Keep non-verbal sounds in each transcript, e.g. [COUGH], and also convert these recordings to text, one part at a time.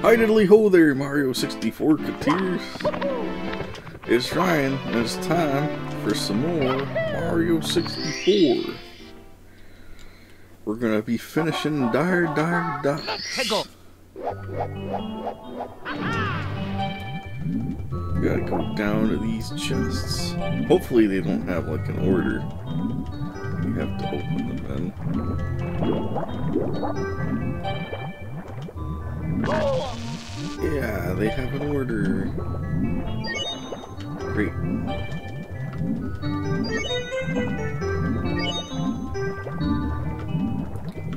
Hi diddly ho there, Mario 64 Coteers. It's Ryan, and it's time for some more Mario 64. We're gonna be finishing Dire Dire Docks. Gotta go down to these chests. Hopefully they don't have like an order. You have to open them then. Yeah, they have an order. Great.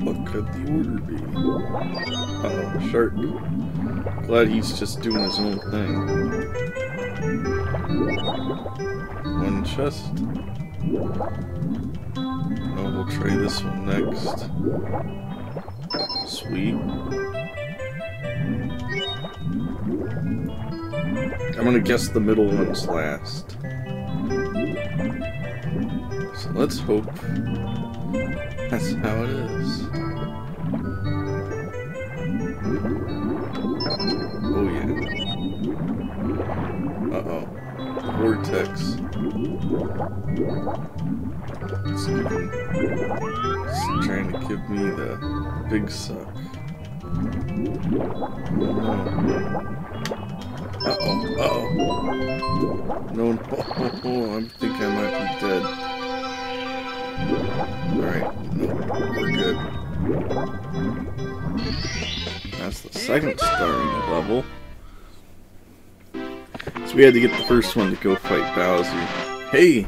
What could the order be? Oh, shark. Glad he's just doing his own thing. One chest. Oh, we'll try this one next. Sweet. I'm gonna guess the middle one's last. So let's hope that's how it is. Oh yeah. Uh-oh. Vortex. It's, it's trying to give me the big suck. Oh. Uh-oh, uh-oh. No, no, I think I might be dead. Alright, we're good. That's the second star in the level. So we had to get the first one to go fight Bowser. Hey!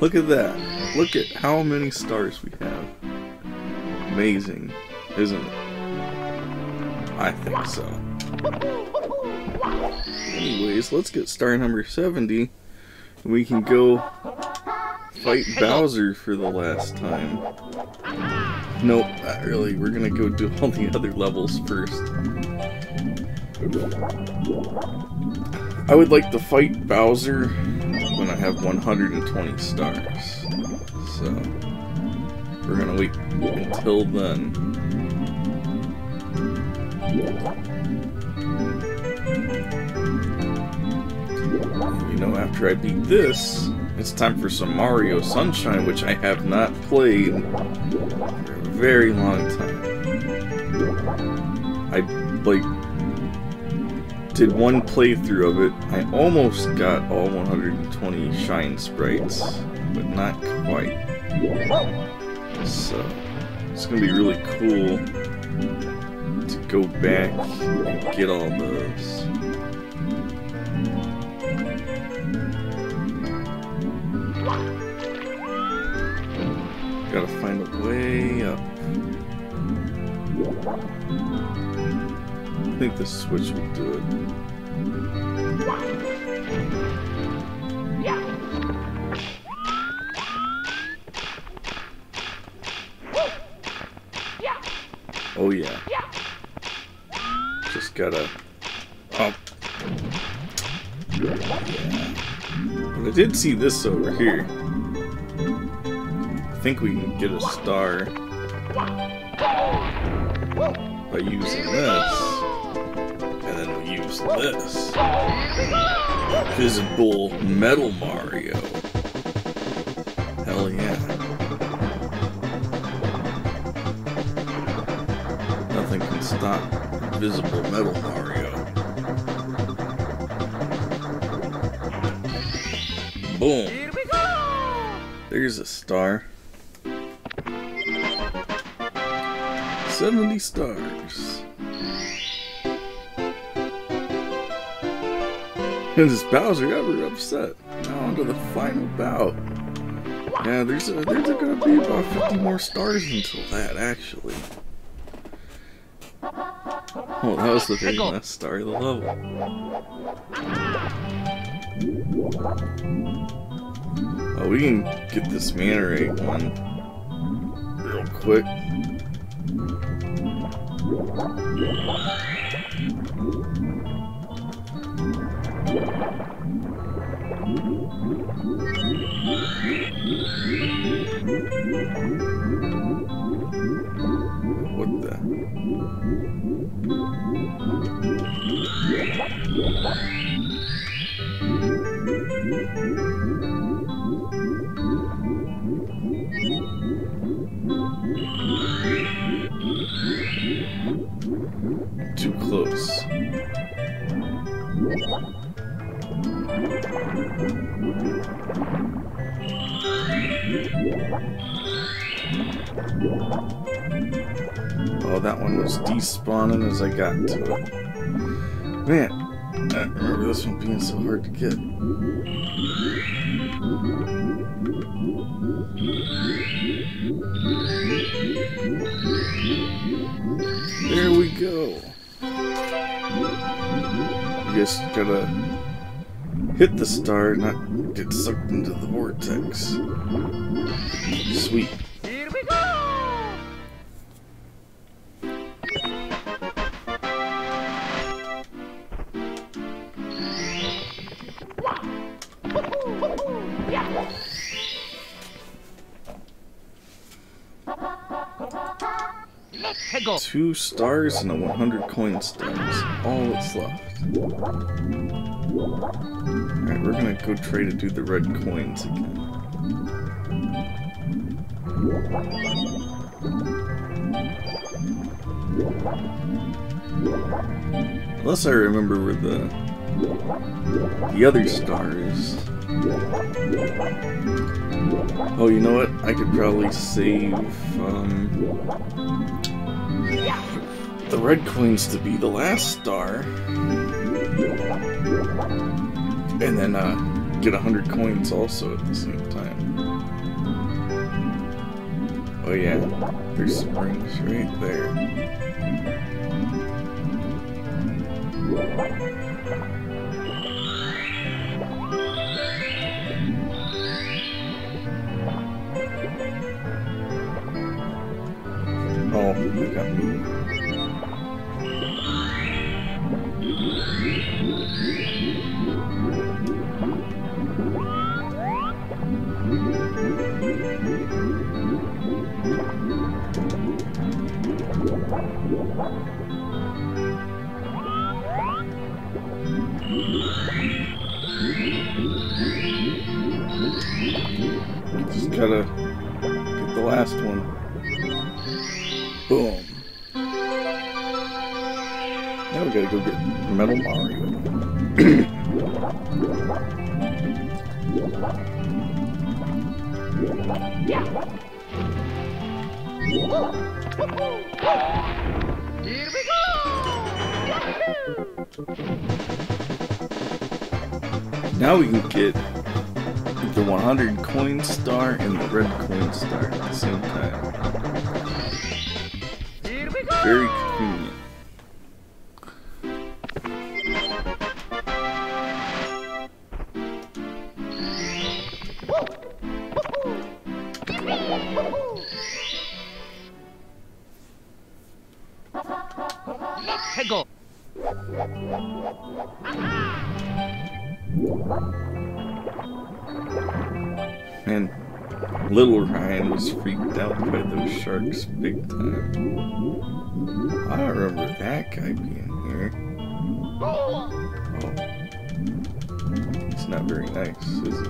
Look at that. Look at how many stars we have. Amazing, isn't it? I think so. Anyways, let's get star number 70. And we can go fight Bowser for the last time. Nope, not really. We're gonna go do all the other levels first. I would like to fight Bowser when I have 120 stars. So, we're gonna wait until then. You know, after I beat this, it's time for some Mario Sunshine, which I have not played for a very long time. I, like, did one playthrough of it. I almost got all 120 Shine Sprites, but not quite. So, it's gonna be really cool go back and get all those. Gotta find a way up. I think the switch will do it. See this over here. I think we can get a star by using this. And then we'll use this. Visible Metal Mario. Hell yeah. Nothing can stop Visible Metal Mario. Boom. Here we go. There's a star. 70 stars. And is Bowser ever upset? Now onto the final bout. Yeah, there's a, there's a gonna be about 50 more stars until that, actually. Oh, that was the very last star of the level. Oh, we can get this Manta Ray one real quick. What the? Oh, that one was despawning as I got to it. Man, I remember this one being so hard to get. There we go. You just gotta hit the star, not get sucked into the vortex. Sweet. Two stars and a 100 coin stars. All that's left. Alright, we're gonna go try to do the red coins again. Unless I remember where the the other star is. Oh, you know what? I could probably save um, the red coins to be the last star, and then uh, get a hundred coins also at the same time. Oh yeah, there's springs right there. Oh, we got moved. Just Metal Mario. Here we go! Now we can get the 100 coin star and the red coin star at the same time. Here we go! Very convenient. Big time. I remember that guy being here. Oh. He's not very nice, is it?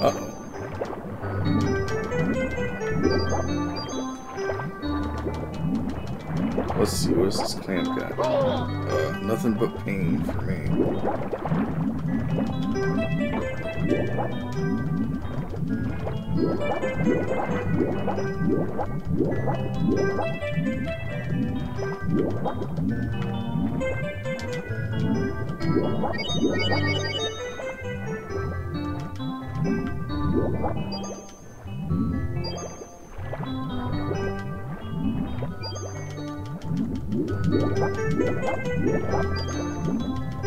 Uh-oh. Let's see, what's this clamp got? Uh, nothing but pain for me.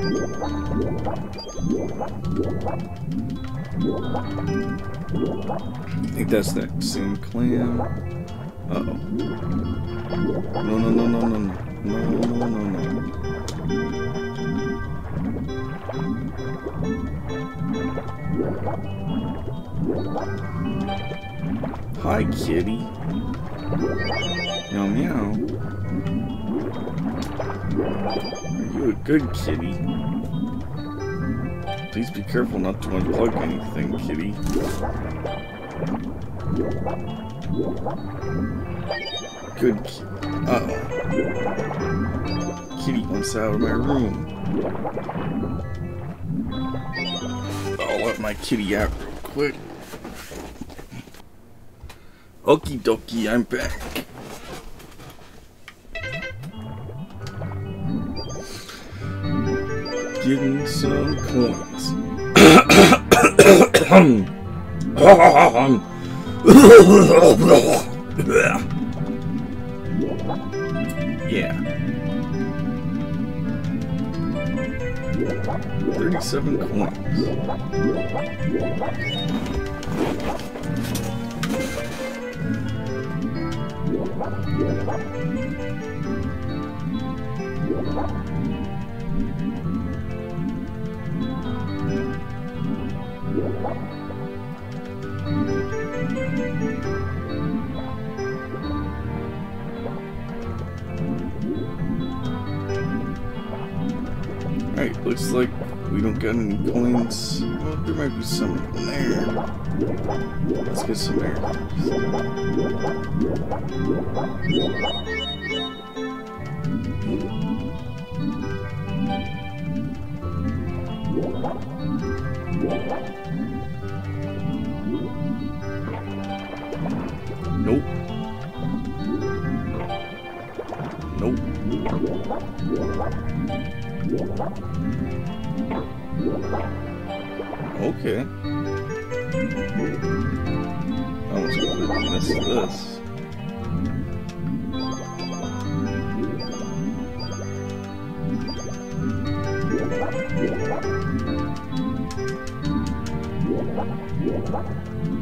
I think that's that same clam. Uh oh. No, no, no, no, no, no. No, no, no, no. Hi, kitty. Meow meow. Are you a good kitty? Please be careful not to unplug anything, kitty. Good Uh oh. Kitty wants out of my room. I'll let my kitty out real quick. Okie dokie, I'm back. Getting some coins. [COUGHS] yeah. 37 coins. Looks like we don't got any coins. Well, there might be some in there. Let's get some air. Bye.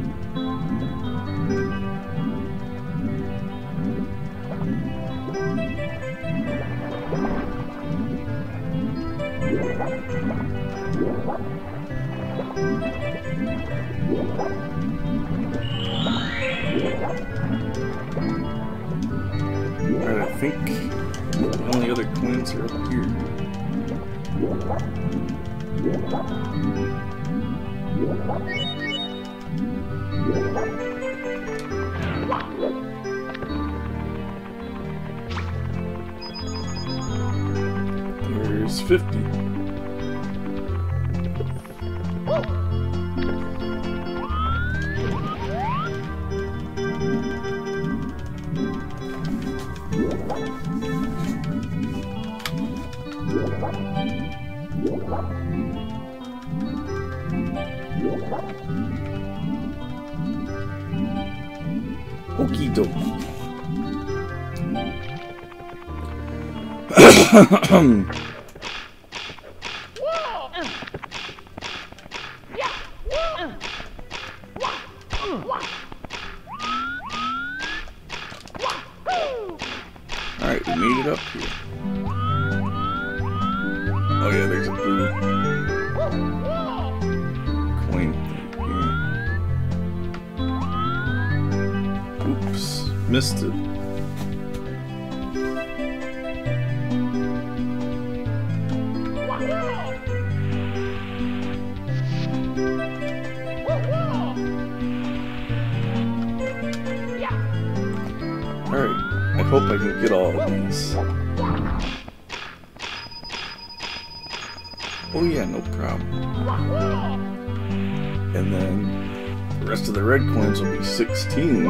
50. Okie dokie. 10. The rest of the red coins will be 16.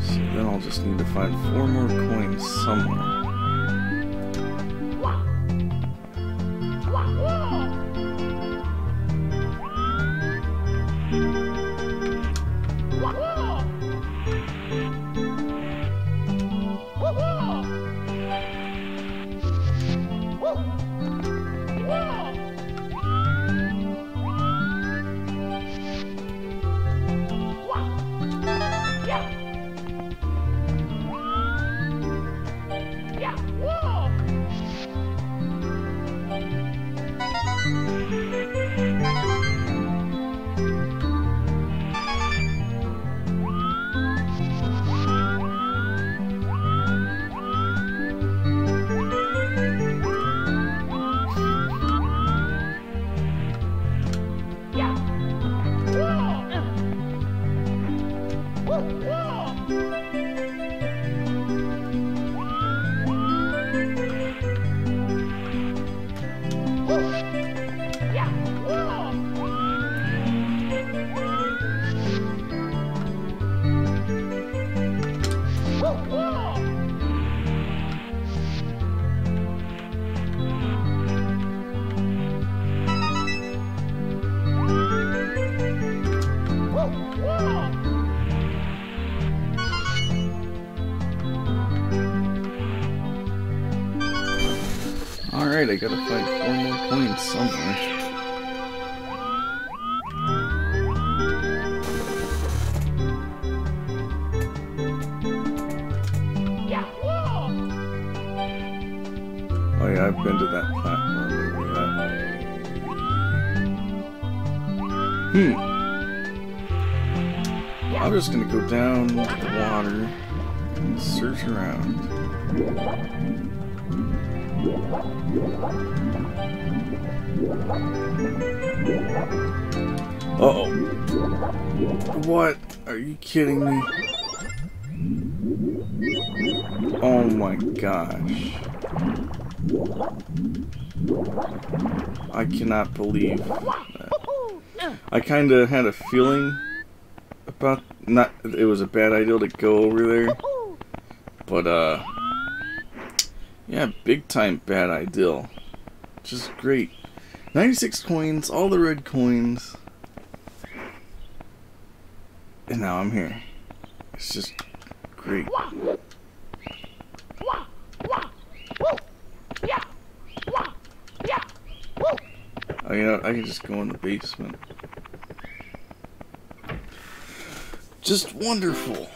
So then I'll just need to find four more coins somewhere. Hmm. I'm just gonna go down the water and search around. Uh oh. What? Are you kidding me? Oh my gosh. I cannot believe. I kind of had a feeling about not it was a bad idea to go over there, but uh, yeah, big time bad idea. Just great. 96 coins, all the red coins. And now I'm here. It's just great. You know, I can just go in the basement. Just wonderful.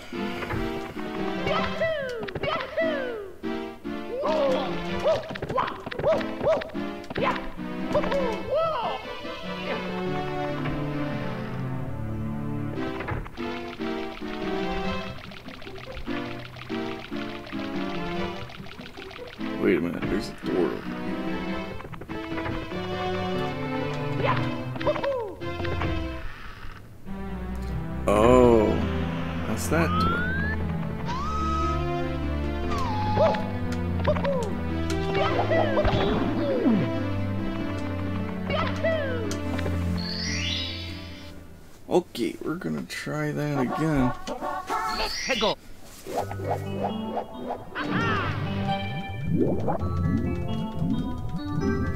Wait a minute, there's a door we're gonna try that again.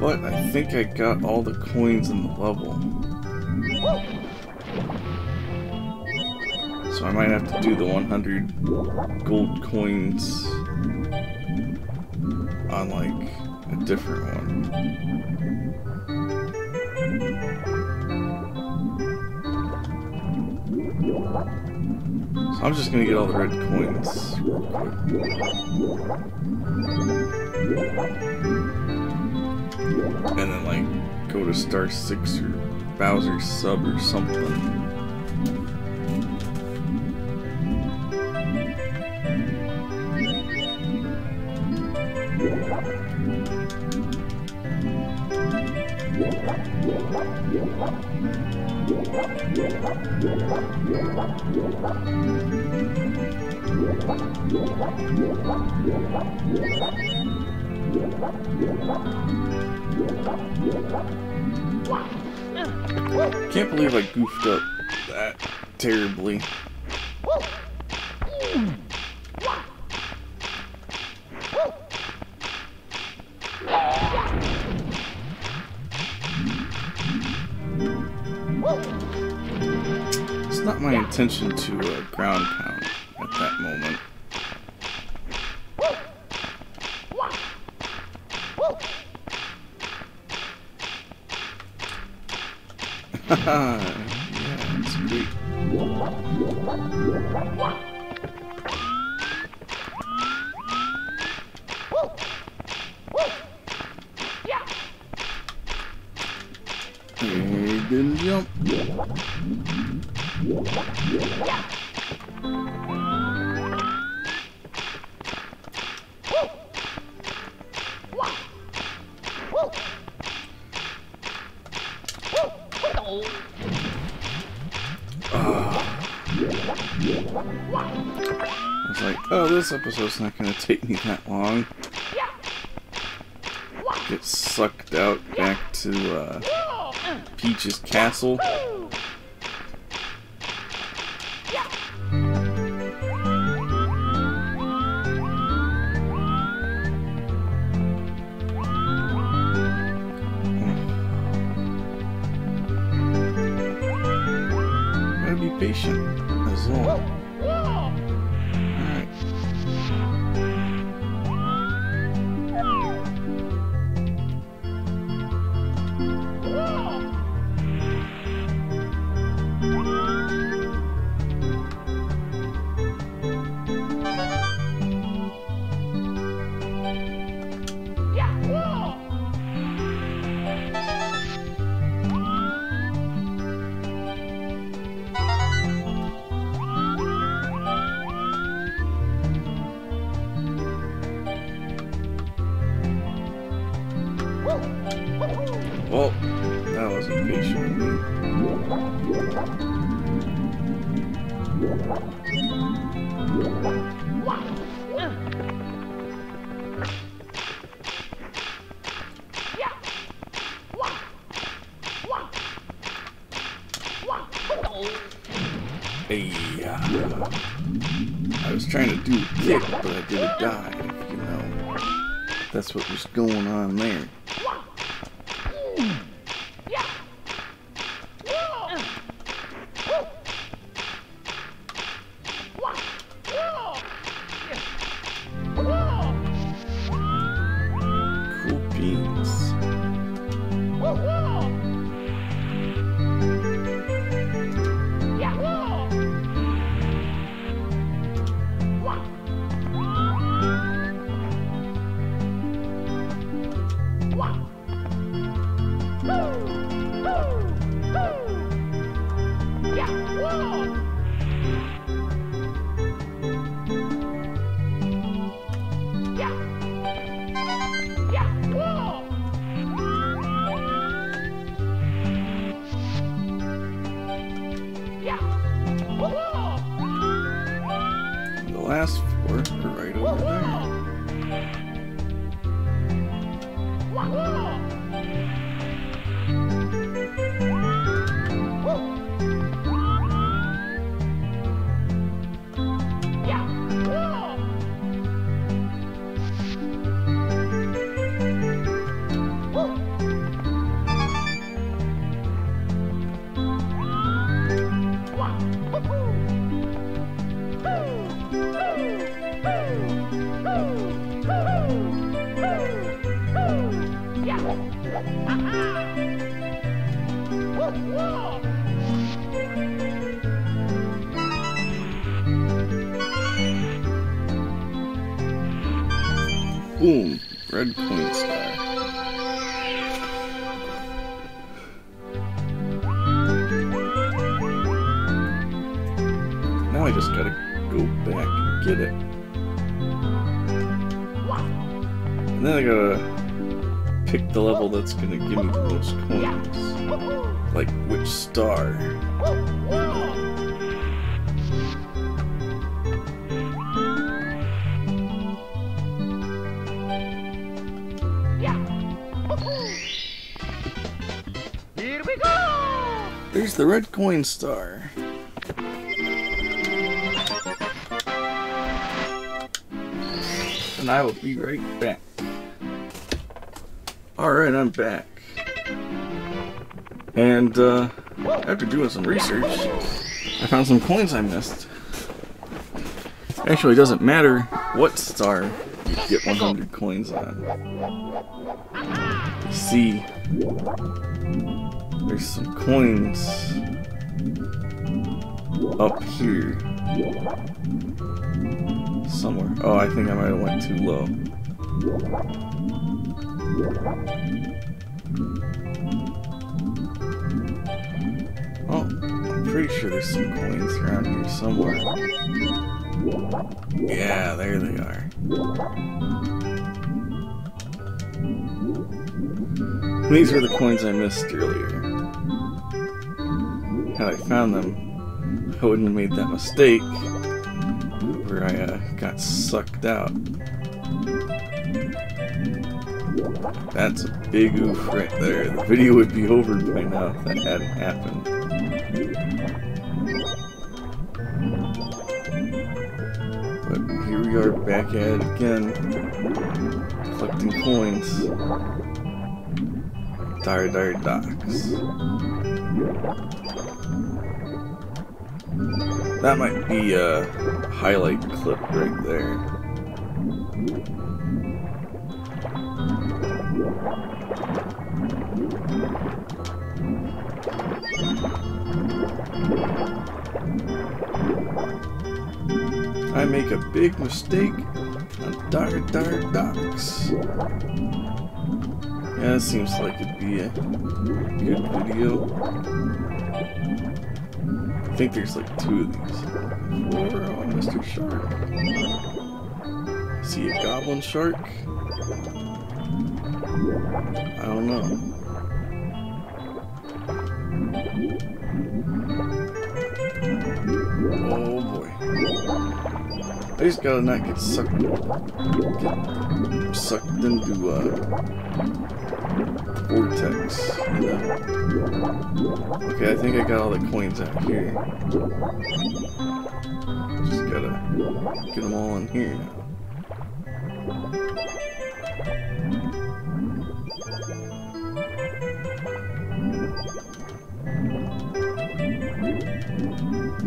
But I think I got all the coins in the level. So I might have to do the 100 gold coins on like a different one. So I'm just gonna get all the red coins. And then like go to star six or Bowser sub or something. Can't believe I goofed up that terribly. Intention to uh, ground pound was like, oh, this episode's not gonna take me that long. Get sucked out back to uh, Peach's castle. Do a kick, but I did a dive, you know. That's what was going on there. Boom! Red coin star. Now I just gotta go back and get it. And then I gotta pick the level that's gonna give me the most coins. Like which star. Here we go! There's the red coin star. And I will be right back. Alright, I'm back. And, uh, after doing some research, I found some coins I missed. Actually, it doesn't matter what star you get 100 coins on. See, there's some coins up here. Somewhere. Oh, I think I might have went too low. Oh, I'm pretty sure there's some coins around here somewhere. Yeah, there they are. These were the coins I missed earlier. Had I found them, I wouldn't have made that mistake where I uh, got sucked out. That's a big oof right there. The video would be over by now if that hadn't happened. But here we are back at it again, collecting coins. Dire Dire Docks. That might be a highlight clip right there. I make a big mistake on Dire Dire Docks. Yeah, that seems like it'd be a good video. I think there's like two of these. Four on Mr. Shark. See a goblin shark? I don't know. I just gotta not get sucked get sucked into uh vortex. Okay, I think I got all the coins out here. Just gotta get them all in here.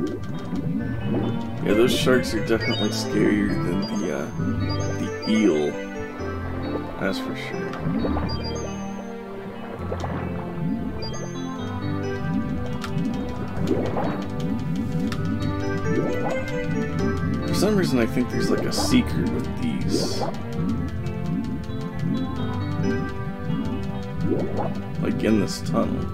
Yeah, those sharks are definitely scarier than the uh, the eel. That's for sure. For some reason, I think there's like a secret with these. Like in this tunnel.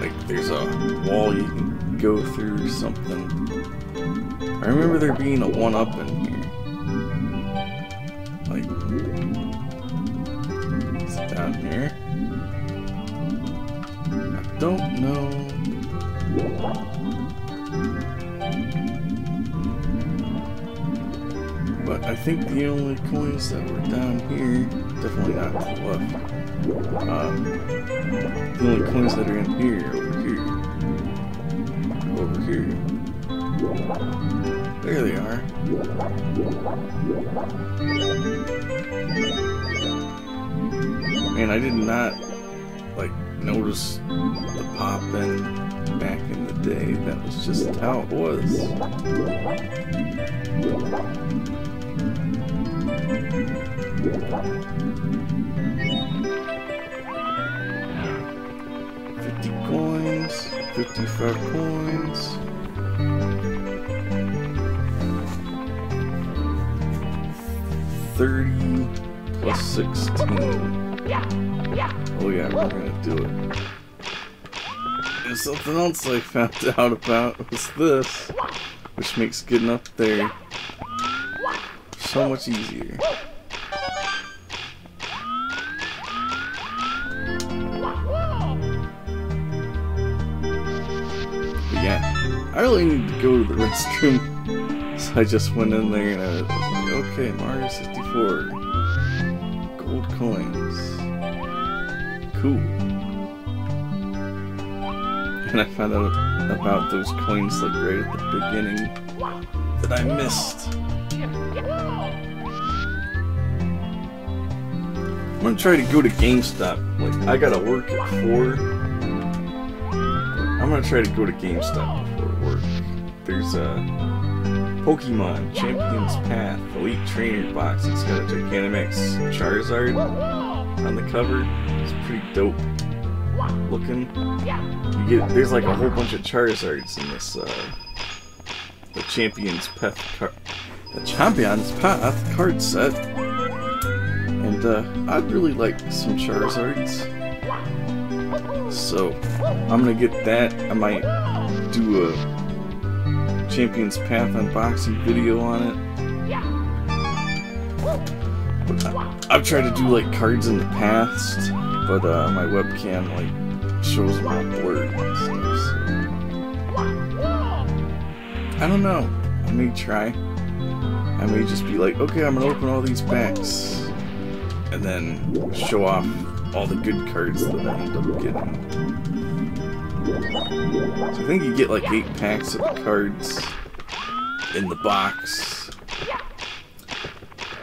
Like there's a wall you can go through something. I remember there being a one up in here. Like down here? I don't know. But I think the only coins that were down here, definitely not to the left. Um, the only coins that are in here, over here, over here. There they are. Man, I did not like notice the popping back in the day. That was just how it was. 55 points. Thirty plus sixteen. Oh yeah, we're gonna do it. There's something else I found [LAUGHS] out about was this, which makes getting up there so much easier. Really need to go to the restroom, [LAUGHS] so I just went in there and I was like, okay, Mario 64, gold coins, cool. And I found out about those coins like right at the beginning that I missed. I'm gonna try to go to GameStop. Like, I gotta work at 4. I'm gonna try to go to GameStop. There's a Pokemon Champions Path Elite Trainer box. It's got a Gigantamax Charizard on the cover. It's pretty dope looking. You get there's like a whole bunch of Charizards in this uh, the Champions Path the Champions Path card set. And uh, I'd really like some Charizards. So I'm gonna get that. I might do a Champions Path unboxing video on it. I, I've tried to do like cards in the past, but uh, my webcam like shows them all blurred and stuff. So I don't know. I may try. I may just be like, okay, I'm gonna open all these packs and then show off all the good cards that I end up getting. So I think you get like eight packs of cards in the box.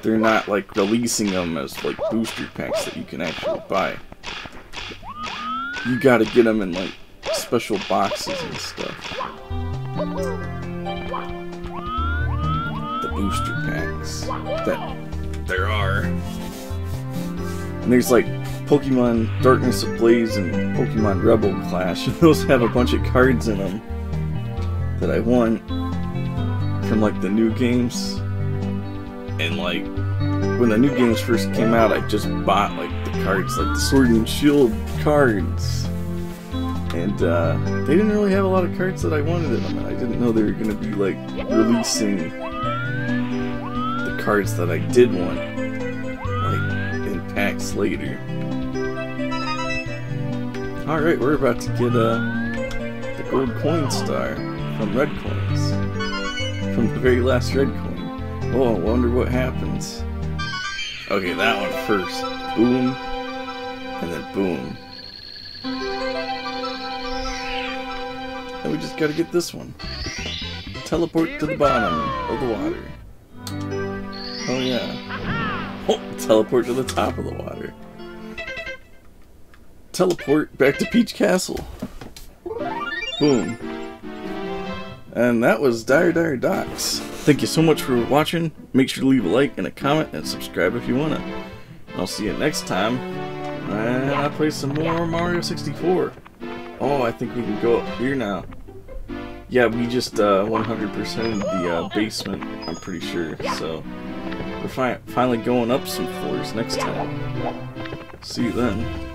They're not like releasing them as like booster packs that you can actually buy. You gotta get them in like special boxes and stuff. The booster packs that there are. And there's like Pokemon Darkness Ablaze and Pokemon Rebel Clash. [LAUGHS] Those have a bunch of cards in them that I won from like the new games. And like when the new games first came out, I just bought like the cards, like the Sword and Shield cards. And uh, they didn't really have a lot of cards that I wanted in them, I didn't know they were going to be like releasing the cards that I did want, like in packs later. Alright, we're about to get uh, the gold coin star from red coins. From the very last red coin. Oh, I wonder what happens. Okay, that one first. Boom. And then boom. And we just gotta get this one. Teleport to the bottom of the water. Oh yeah. Oh, teleport to the top of the water. Teleport back to Peach Castle. Boom. And that was Dire Dire Docks. Thank you so much for watching. Make sure to leave a like and a comment and subscribe if you wanna. I'll see you next time. And I'll play some more Mario 64. Oh, I think we can go up here now. Yeah, we just uh, 100% the uh, basement, I'm pretty sure. So, we're fi finally going up some floors next time. See you then.